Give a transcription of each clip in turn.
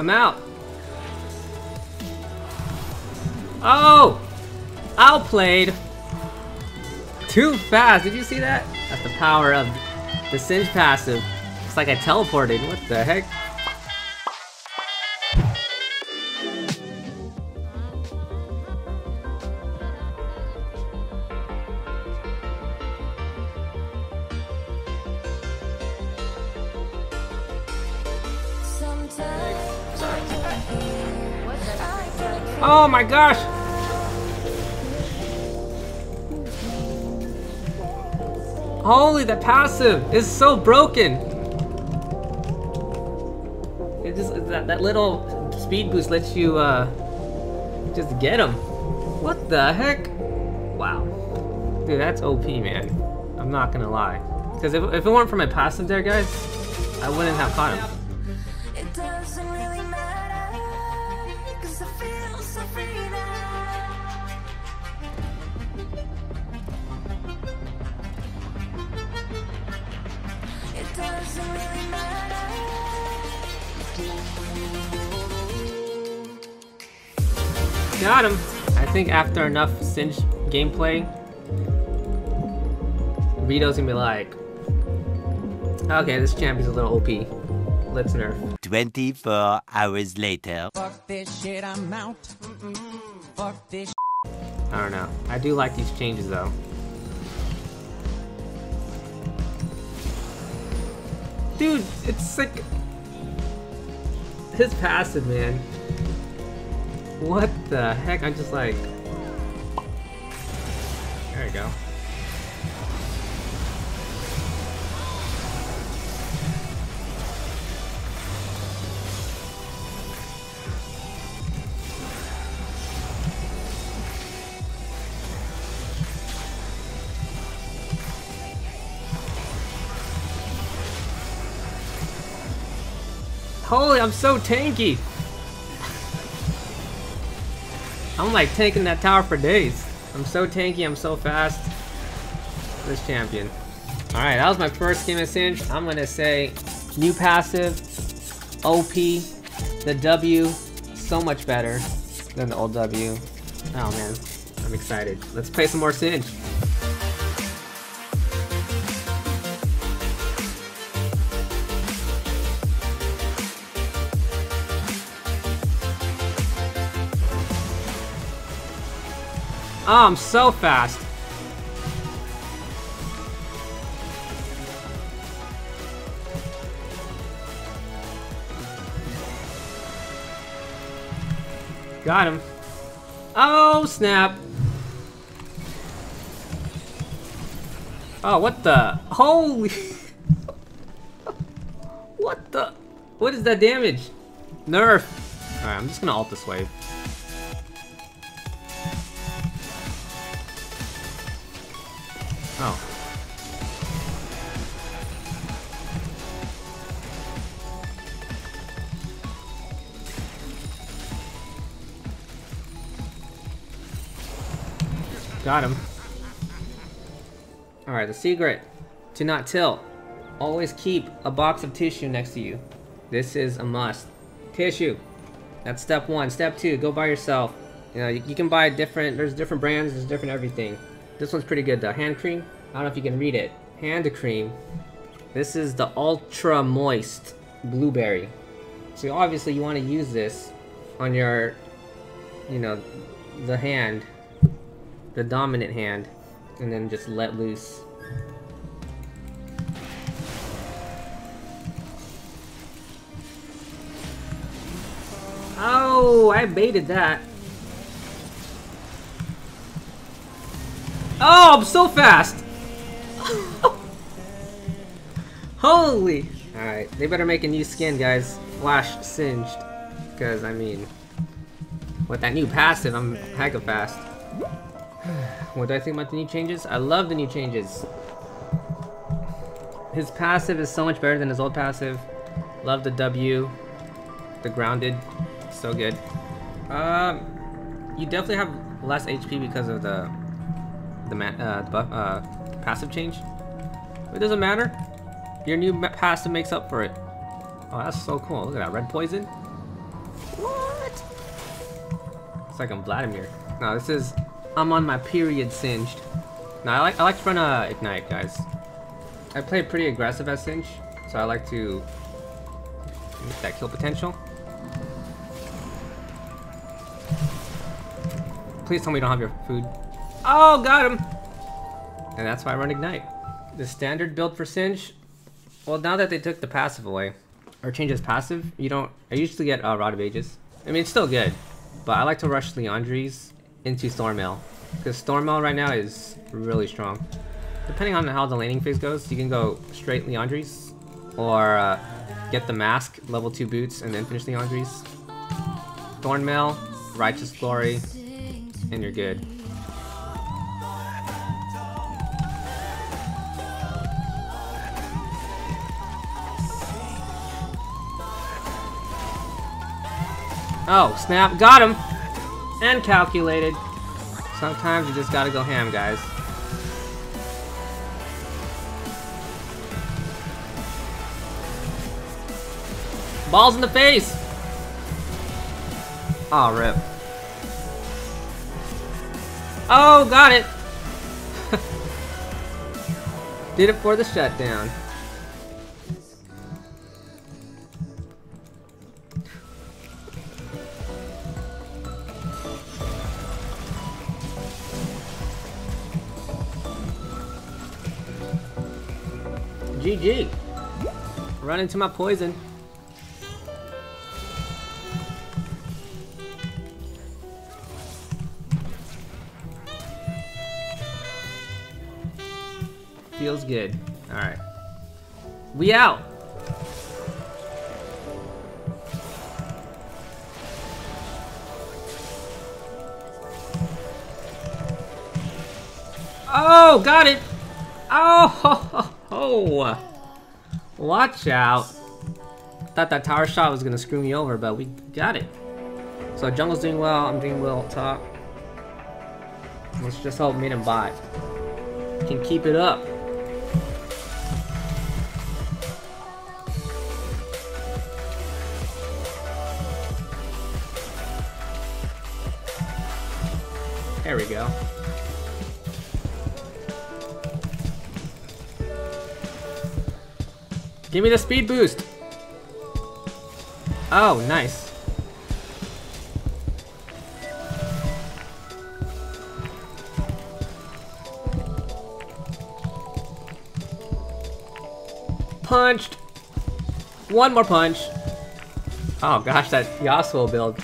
I'm out. Oh! Outplayed. Too fast. Did you see that? That's the power of the Singed passive. It's like I teleported. What the heck? Oh my gosh! Holy, the passive is so broken. It just that, that little speed boost lets you uh just get him. What the heck? Wow, dude, that's OP, man. I'm not gonna lie. Because if, if it weren't for my passive there, guys, I wouldn't have caught him. Got him. I think after enough Singed gameplay, Rito's gonna be like, okay, this champion's a little OP. Let's nerf. 24 hours later. Fuck this shit, I'm out. Fuck this I don't know. I do like these changes though. Dude, it's like his passive, man. What the heck? I'm just like. There you go. Holy, I'm so tanky. I'm like tanking that tower for days. I'm so tanky, I'm so fast. This champion. Alright, that was my first game of Singed. I'm gonna say new passive, OP, the W, so much better than the old W. Oh man, I'm excited. Let's play some more Singed. Oh, I'm so fast. Got him. Oh, snap. Oh, what the? Holy. what the? What is that damage? Nerf. Alright, I'm just gonna alt this wave. Got him. Alright, the secret to not tilt. Always keep a box of tissue next to you. This is a must. Tissue. That's step one. Step two, go buy yourself. You know, you, you can buy different, there's different brands, there's different everything. This one's pretty good though. Hand cream. I don't know if you can read it. Hand cream. This is the ultra moist blueberry. So obviously you want to use this on your, you know, the hand, the dominant hand, and then just let loose. Oh, I baited that. Oh, I'm so fast! Holy! Alright, they better make a new skin, guys. Flash singed. Because, I mean, with that new passive, I'm hecka fast. what do I think about the new changes? I love the new changes. His passive is so much better than his old passive. Love the W. The grounded. So good. Um, you definitely have less HP because of the the uh, buff, uh, passive change. It doesn't matter. Your new passive makes up for it. Oh, that's so cool. Look at that red poison. What? It's like I'm Vladimir. No, this is I'm on my period singed. No, I like I like to run a ignite, guys. I play pretty aggressive as Singed, so I like to get that kill potential. Please tell me you don't have your food. Oh, got him! And that's why I run Ignite. The standard build for Singed, well now that they took the passive away, or changes passive, you don't, I usually get uh, Rod of Ages. I mean, it's still good, but I like to rush Liandry's into Thornmail, because Thornmail right now is really strong. Depending on how the laning phase goes, you can go straight Liandry's, or uh, get the Mask, level 2 boots, and then finish Liandry's. Thornmail, Righteous Glory, and you're good. Oh, snap, got him! And calculated. Sometimes you just gotta go ham, guys. Balls in the face! Aw, oh, rip. Oh, got it! Did it for the shutdown. GG. Run into my poison. Feels good. Alright. We out! Oh, got it! Oh, oh, watch out. Thought that tower shot was gonna screw me over, but we got it. So jungle's doing well, I'm doing well up top. Let's just hope mid and bot can keep it up. There we go. Give me the speed boost! Oh, nice. Punched! One more punch. Oh gosh, that Yasuo build.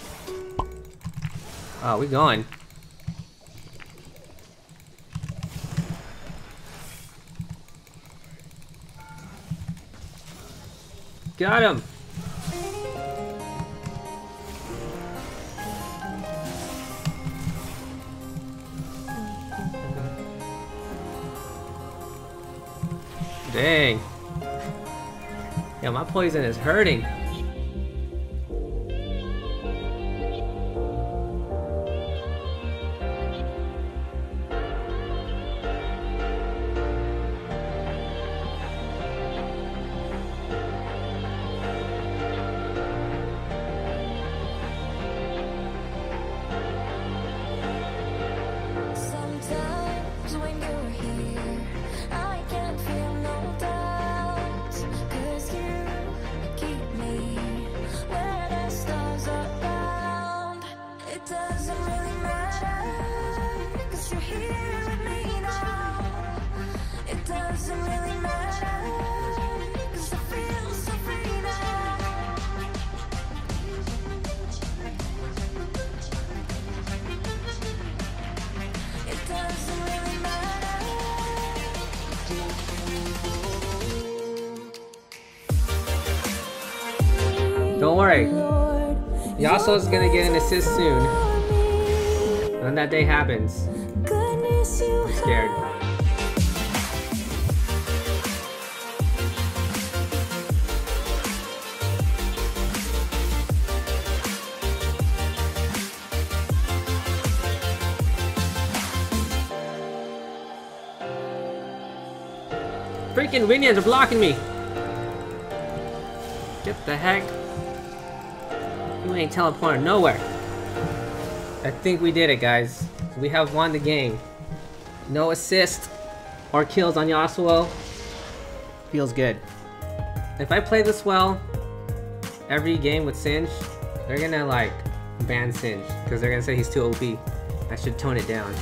Oh, we going. Got him! Dang. Yeah, my poison is hurting. Worry. Yasuo's gonna get an assist soon. When that day happens, I'm scared. Freaking minions are blocking me! Get the heck You ain't teleporting nowhere. I think we did it, guys. We have won the game. No assist or kills on Yasuo. Feels good. If I play this well, every game with Singed, they're gonna like ban Singed because they're gonna say he's too OP. I should tone it down.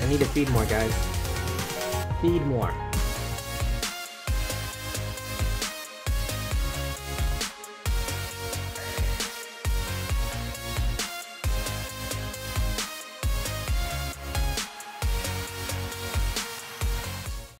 I need to feed more, guys. Feed more.